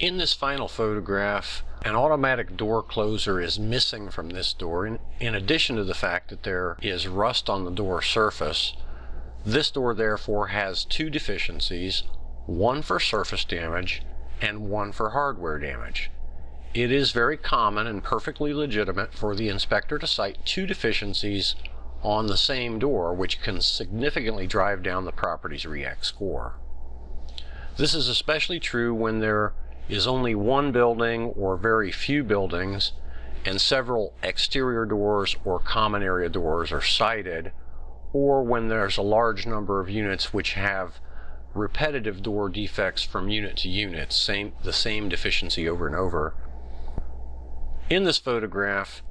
In this final photograph, an automatic door closer is missing from this door in, in, addition to the fact that there is rust on the door surface. This door therefore has two deficiencies, one for surface damage and one for hardware damage. It is very common and perfectly legitimate for the inspector to cite two deficiencies on the same door which can significantly drive down the property's REAC score. This is especially true when there is only one building or very few buildings and several exterior doors or common area doors are cited, or when there's a large number of units which have repetitive door defects from unit to unit, same, the same deficiency over and over. In this photograph,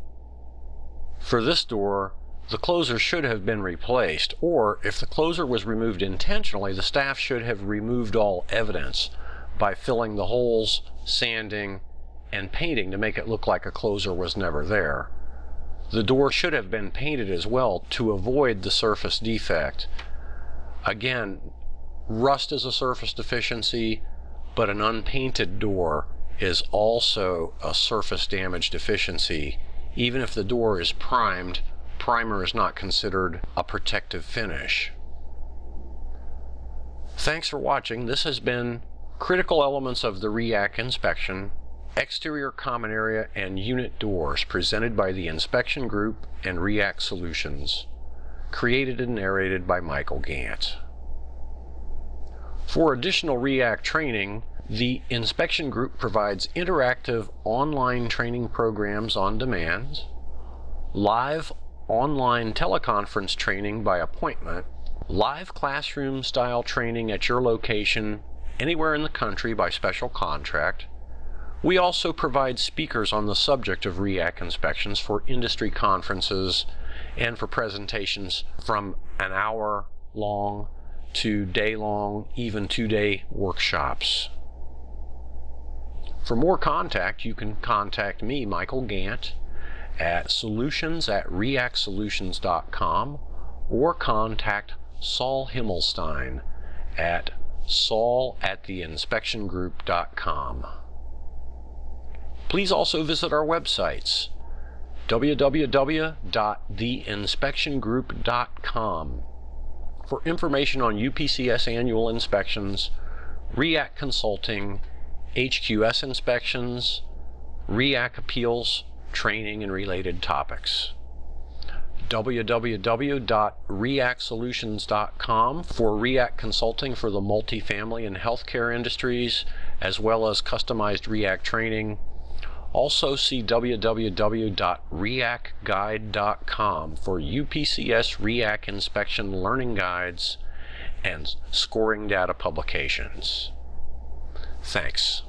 for this door, the closer should have been replaced, or if the closer was removed intentionally, the staff should have removed all evidence by filling the holes, sanding, and painting to make it look like a closer was never there. The door should have been painted as well to avoid the surface defect. Again, rust is a surface deficiency, but an unpainted door is also a surface damage deficiency. Even if the door is primed, primer is not considered a protective finish. Thanks for watching. This has been Critical elements of the REAC inspection, exterior common area and unit doors presented by the inspection group and REAC Solutions. Created and narrated by Michael Gantt. For additional REAC training, the inspection group provides interactive online training programs on demand, live online teleconference training by appointment, live classroom style training at your location anywhere in the country by special contract. We also provide speakers on the subject of REAC inspections for industry conferences and for presentations from an hour long to day long, even two day workshops. For more contact, you can contact me, Michael Gantt, at solutions at reacsolutions.com or contact Saul Himmelstein at saul at theinspectiongroup.com. Please also visit our websites www.theinspectiongroup.com for information on UPCS annual inspections, REAC consulting, HQS inspections, REAC appeals, training, and related topics www.reacsolutions.com for REAC consulting for the multifamily and healthcare industries, as well as customized REAC training. Also see www.reacguide.com for UPCS REAC inspection learning guides and scoring data publications. Thanks.